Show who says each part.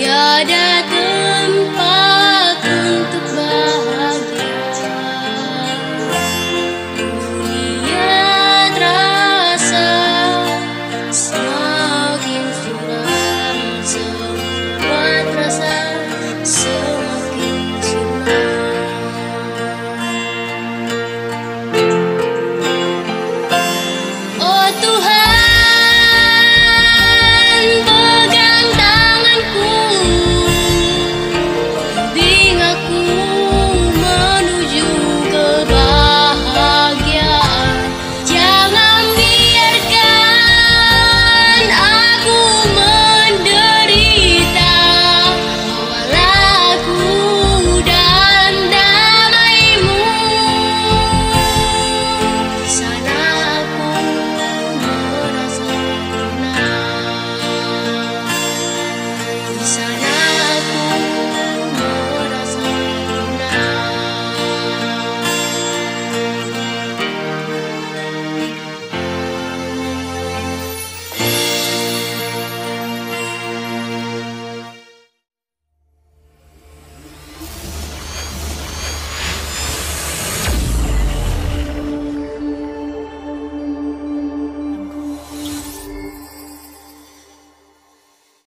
Speaker 1: tiada tempat